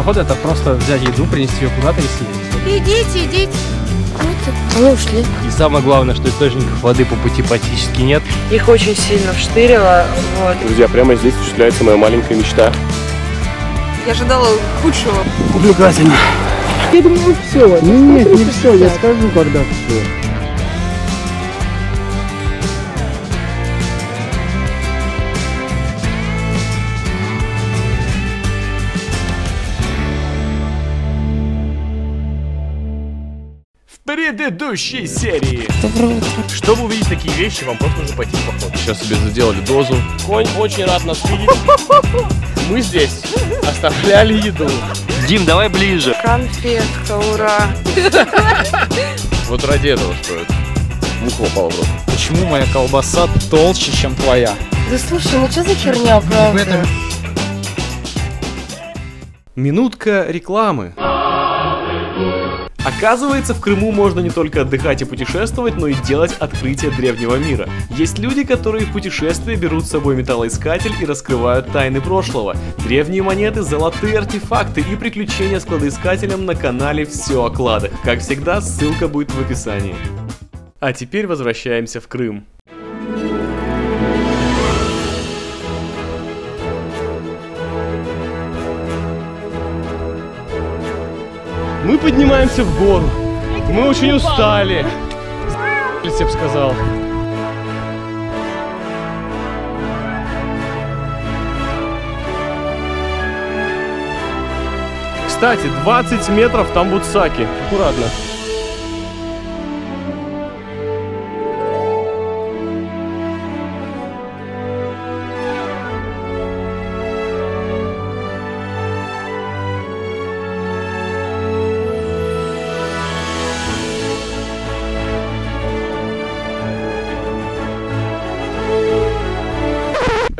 Походу это просто взять еду, принести ее куда-то и съесть. Идите, идите. Вот, они ушли. И самое главное, что источников воды по пути практически нет. Их очень сильно вштырило. Вот. Друзья, прямо здесь осуществляется моя маленькая мечта. Я ожидала худшего. Увлекательно. Я думаю, все. Нет, не все, я скажу, когда все. Предыдущей серии. Доброе утро. Чтобы увидеть такие вещи, вам просто нужно пойти в поход. Сейчас себе заделали дозу. Конь очень рад нас видеть. Мы здесь оставляли еду. Дим, давай ближе. Конфетка, ура. Вот ради этого стоит. Муха упала в рот. Почему моя колбаса толще, чем твоя? Да слушай, ну что за херня, правда? Минутка рекламы. Оказывается, в Крыму можно не только отдыхать и путешествовать, но и делать открытие древнего мира. Есть люди, которые в путешествие берут с собой металлоискатель и раскрывают тайны прошлого. Древние монеты, золотые артефакты и приключения с кладоискателем на канале «Все о кладах». Как всегда, ссылка будет в описании. А теперь возвращаемся в Крым. Мы поднимаемся в гору. Мы очень устали. Я бы сказал. Кстати, 20 метров там Буцаки. Аккуратно.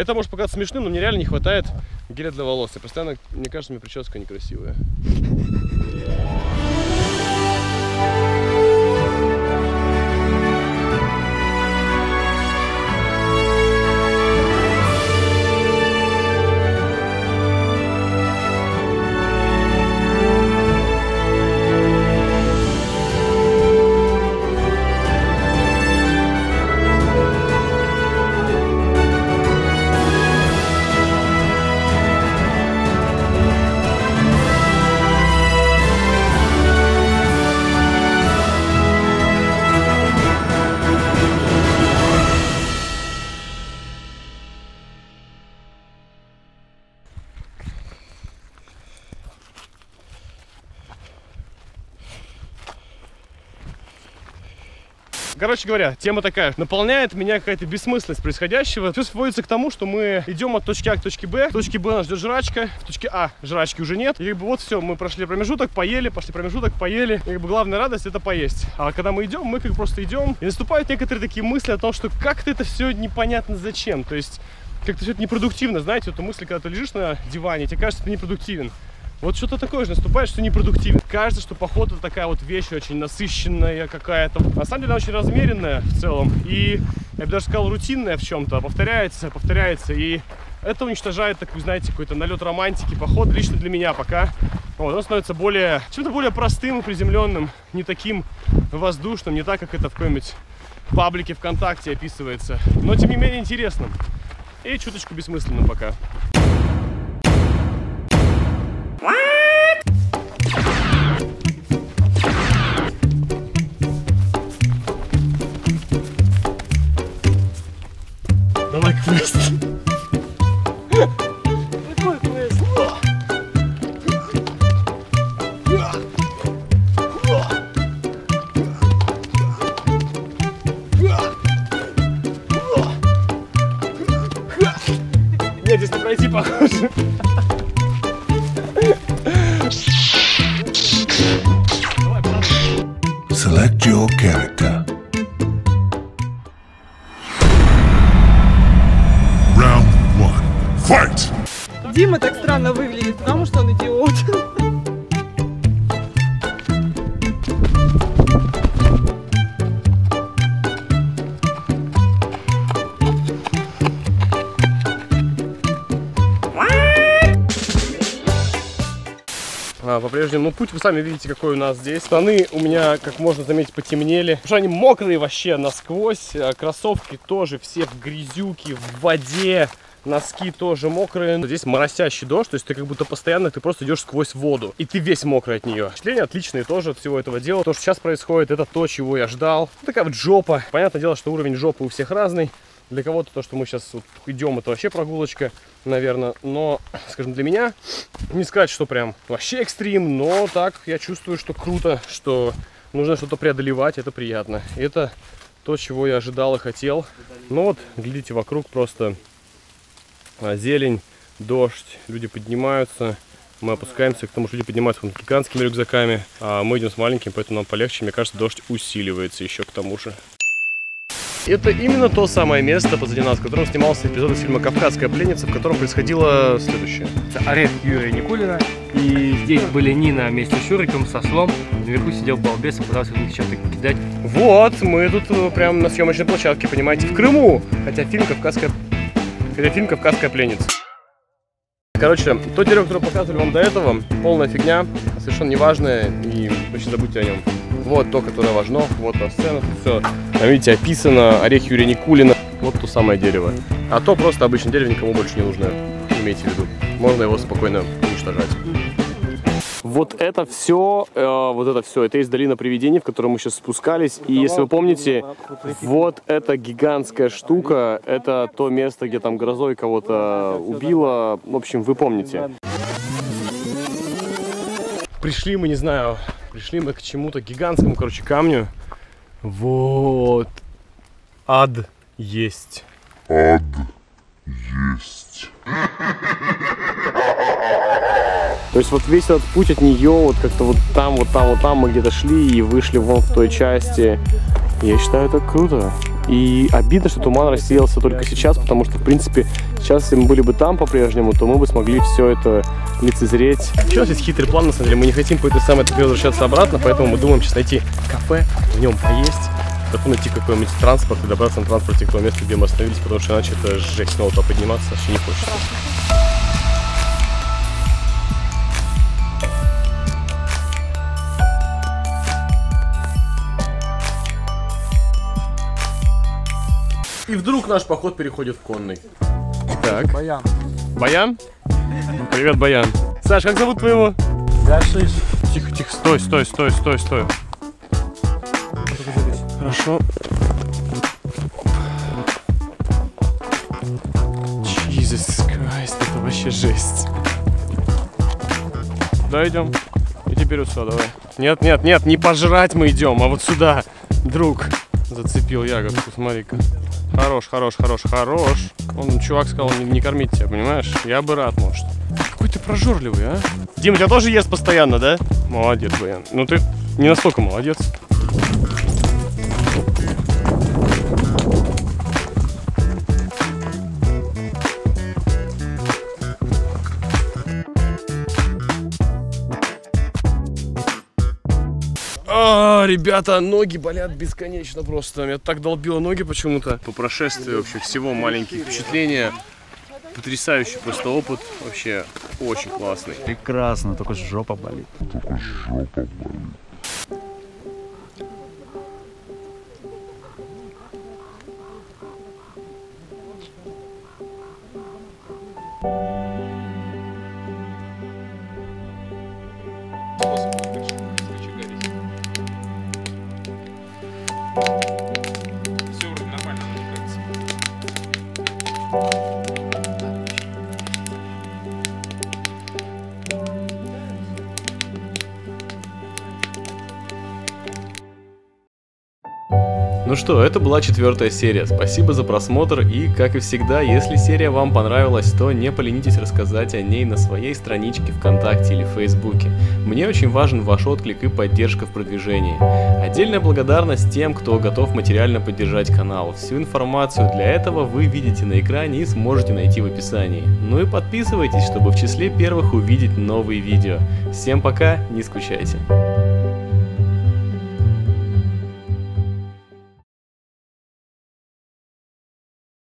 Это может показаться смешным, но мне реально не хватает геля для волос. Я постоянно, мне кажется, у меня прическа некрасивая. Короче говоря, тема такая. Наполняет меня какая-то бессмысленность происходящего. Все сводится к тому, что мы идем от точки А к точке Б. В точке Б нас ждет жрачка. В точке А жрачки уже нет. И как бы вот все, мы прошли промежуток, поели, пошли промежуток, поели. И как бы главная радость это поесть. А когда мы идем, мы как просто идем. И наступают некоторые такие мысли о том, что как-то это все непонятно зачем. То есть как-то все это непродуктивно. Знаете, вот эта мысль, когда ты лежишь на диване, тебе кажется, ты непродуктивен. Вот что-то такое же наступает, что непродуктивно. Кажется, что поход это такая вот вещь очень насыщенная какая-то. На самом деле она очень размеренная в целом. И я бы даже сказал рутинная в чем-то. Повторяется, повторяется. И это уничтожает такой, знаете, какой-то налет романтики. Поход лично для меня пока. Вот, он становится более, чем-то более простым и приземленным. Не таким воздушным, не так, как это в какой-нибудь паблике ВКонтакте описывается. Но тем не менее интересным. И чуточку бессмысленным пока. Давай Select your character. Round one. Fight! Дима так странно выглядит, потому что он идиот. а, по-прежнему. Ну, путь вы сами видите, какой у нас здесь. Штаны у меня, как можно заметить, потемнели. Потому что они мокрые вообще насквозь. А, Кроссовки тоже все в грязюке, в воде. Носки тоже мокрые. Здесь моросящий дождь, то есть ты как будто постоянно, ты просто идешь сквозь воду. И ты весь мокрый от нее. Впечатления отличные тоже от всего этого дела. То, что сейчас происходит, это то, чего я ждал. Такая вот жопа. Понятное дело, что уровень жопы у всех разный. Для кого-то то, что мы сейчас вот идем, это вообще прогулочка, наверное. Но, скажем, для меня, не сказать, что прям вообще экстрим, но так я чувствую, что круто, что нужно что-то преодолевать, это приятно. Это то, чего я ожидал и хотел. Ну вот, глядите, вокруг просто а, зелень, дождь, люди поднимаются. Мы опускаемся к тому, что люди поднимаются вон гигантскими рюкзаками, а мы идем с маленьким, поэтому нам полегче. Мне кажется, дождь усиливается еще к тому же. Это именно то самое место позади нас, в котором снимался эпизод из фильма «Кавказская пленница», в котором происходило следующее. Орех Юрия Никулина. И здесь были Нина вместе с Шуриком, со слом. Наверху сидел балбес и пытался в них что-то кидать. Вот, мы тут э, прям на съемочной площадке, понимаете, в Крыму. Хотя фильм «Кавказская, хотя фильм «Кавказская пленница». Короче, тот дерево, который показывали вам до этого, полная фигня, совершенно неважная, и вообще забудьте о нем. Вот то, которое важно, вот та сцена, все, там, видите, описано, орех Юрия Никулина, вот то самое дерево. А то просто обычное дерево никому больше не нужно, имейте в виду. Можно его спокойно уничтожать. Вот это все, э, вот это все, это есть долина привидений, в которую мы сейчас спускались. И если вы помните, вот эта гигантская штука, это то место, где там грозой кого-то убило. В общем, вы помните. Пришли мы, не знаю, пришли мы к чему-то гигантскому, короче, камню. Вот. Ад есть. Ад есть. То есть вот весь этот путь от нее, вот как-то вот там, вот там, вот там мы где-то шли и вышли вон в той части. Я считаю, это круто. И обидно, что туман рассеялся только сейчас, потому что, в принципе, сейчас, если мы были бы там по-прежнему, то мы бы смогли все это лицезреть. Сейчас есть хитрый план, на самом деле. Мы не хотим по этой самой тропе возвращаться обратно, поэтому мы думаем сейчас найти кафе, в нем поесть, потом найти какой-нибудь транспорт и добраться на транспорте к тому месту, где мы остановились, потому что иначе это жесть снова туда подниматься, вообще не хочется. И вдруг наш поход переходит в конный. Так. Баян. Баян? Привет, Баян. Саш, как зовут твоего? Гашиш. Тихо, тихо, стой, стой, стой, стой, стой. Хорошо. Jesus Christ, это вообще жесть. Да, идем. И теперь вот сюда, давай. Нет, нет, нет, не пожрать мы идем, а вот сюда. Друг. Зацепил ягодку, смотри-ка. Хорош, хорош, хорош, хорош. Он, чувак сказал не, не кормить тебя, понимаешь? Я бы рад, может. Какой ты прожорливый, а? Дима, тебя тоже ест постоянно, да? Молодец, Баян. Ну ты не настолько молодец. Ребята, ноги болят бесконечно просто. Меня так долбило ноги почему-то. По прошествии вообще всего маленькие впечатления. Потрясающий просто опыт. Вообще очень классный. Прекрасно, только жопа болит. Ну что, это была четвертая серия. Спасибо за просмотр и, как и всегда, если серия вам понравилась, то не поленитесь рассказать о ней на своей страничке ВКонтакте или Фейсбуке. Мне очень важен ваш отклик и поддержка в продвижении. Отдельная благодарность тем, кто готов материально поддержать канал. Всю информацию для этого вы видите на экране и сможете найти в описании. Ну и подписывайтесь, чтобы в числе первых увидеть новые видео. Всем пока, не скучайте.